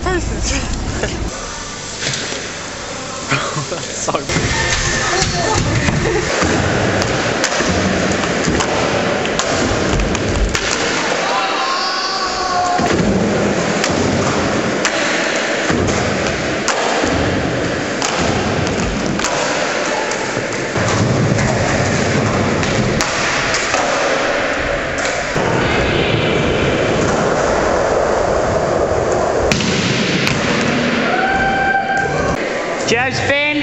different faces. so Judge Finn.